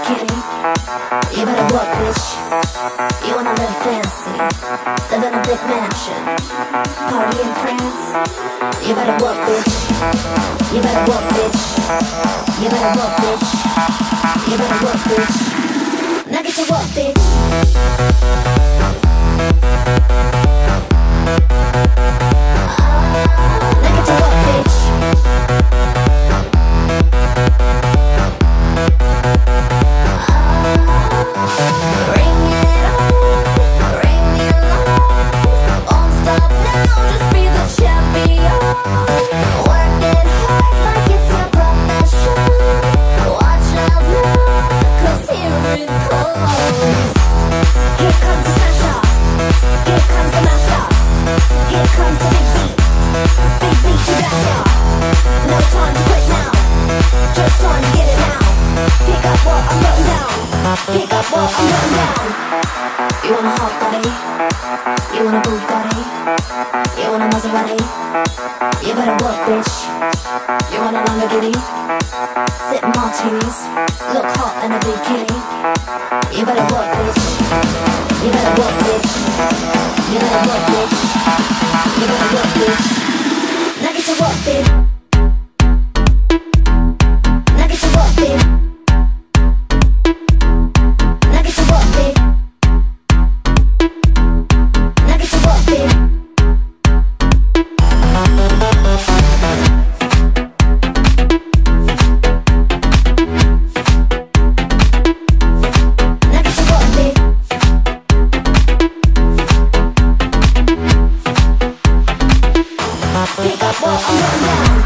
Bikini. You better work, bitch. You wanna live fancy, live in a big mansion, party in France. You better work, bitch. You better work, bitch. You better work, bitch. You better work, bitch. Now get to work, bitch. Now get to work, bitch. Pick up what I'm down. You want a hot body, you want a Bugatti, you want a Maserati. You better work, bitch. You want a Lamborghini, sitting martinis, look hot in a bikini. You better work, bitch. You better work, bitch. You better work, bitch. pick up what I'm putting down.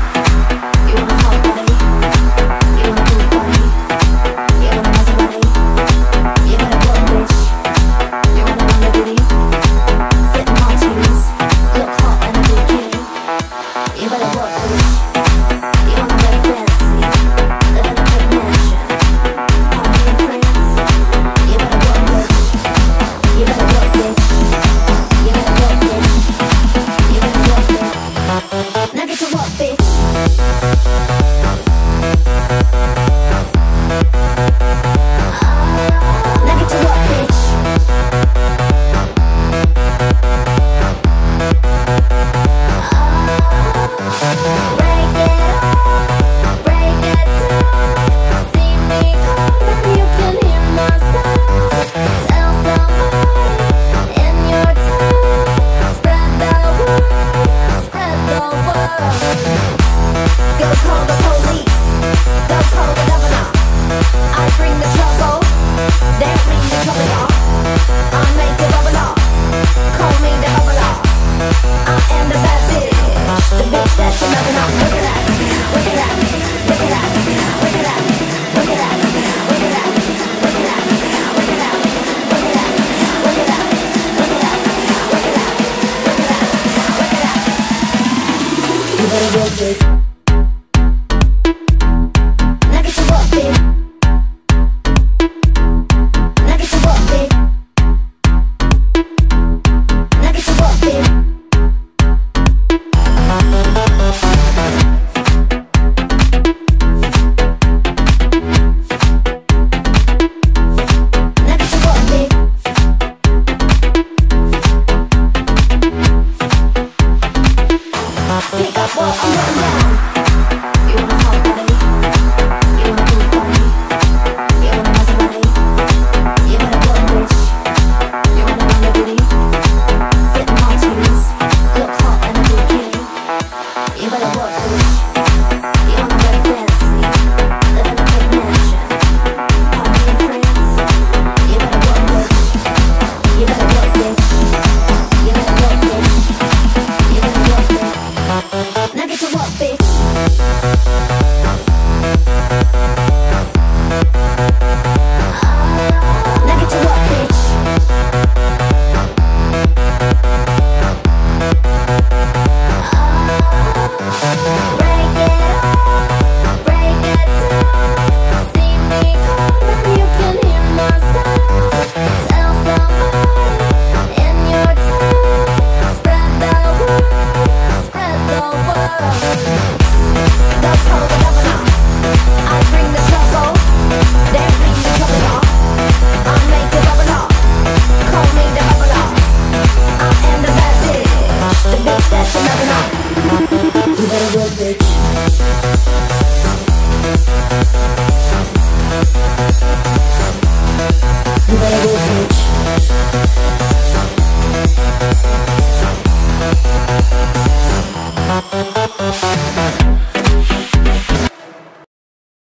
Pick up what